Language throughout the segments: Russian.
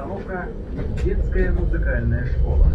Следующая остановка – детская музыкальная школа.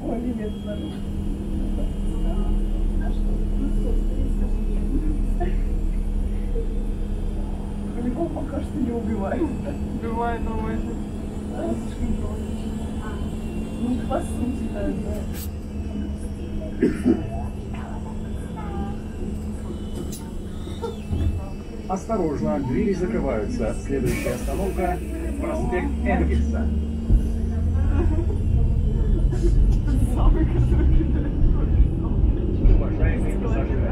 Olha mesmo, né? Далеко пока что не убивает. Убивает, но это... Ну, по сути, да, да. Осторожно, двери закрываются. Следующая остановка – проспект Энгельса. Уважаемые пассажиры,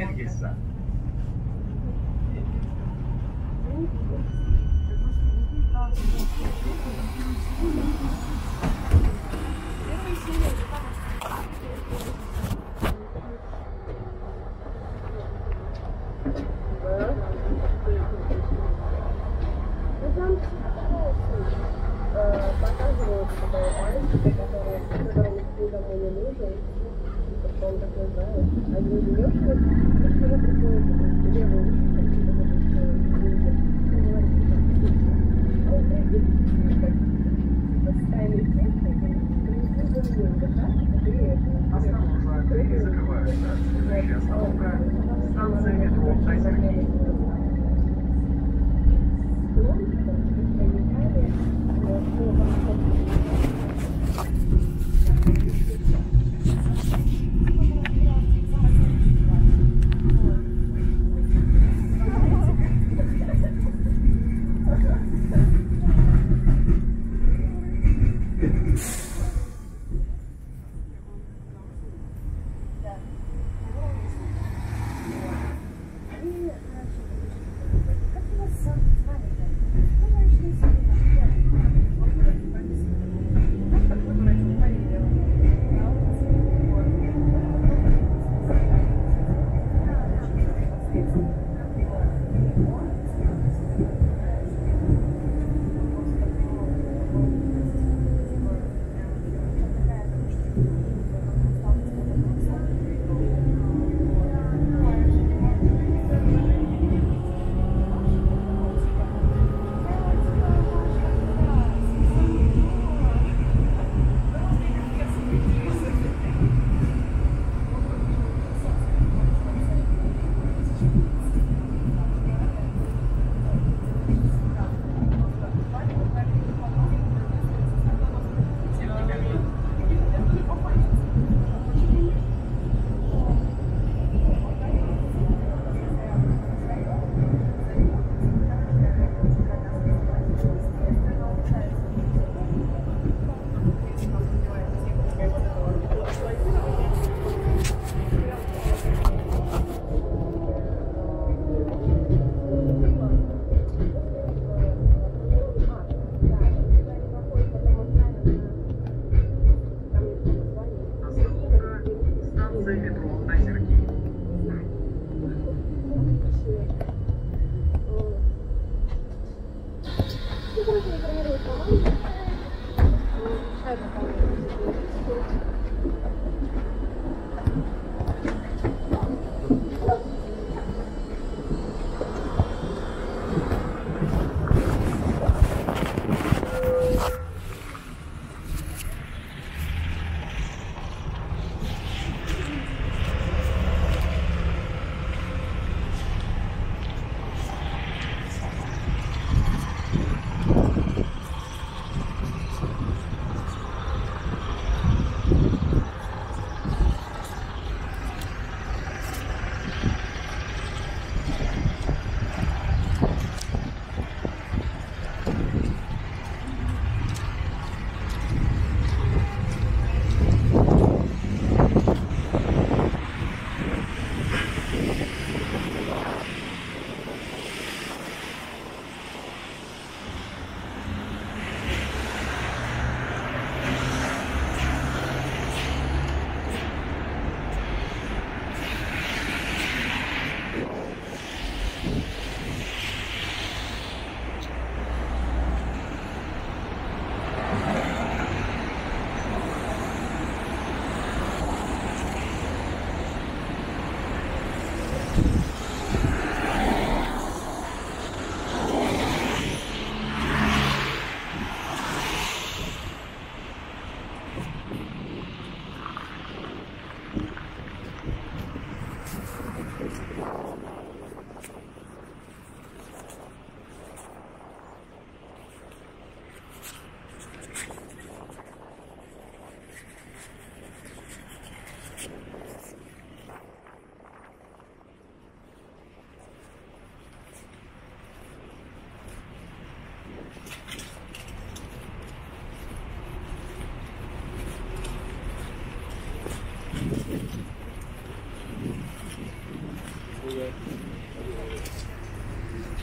Энгельса. показывают нужен. Просто он такой, знаешь, один живешь, вот, и к нему приходит такой левый уши, как типа запустил, и говорит, типа, а он приедет, как, типа, с тайной техникой, принесу за ним, да, и это. Осторожно, двери закрываются. Следующая остановка – станция метро Озерки. 太不好了。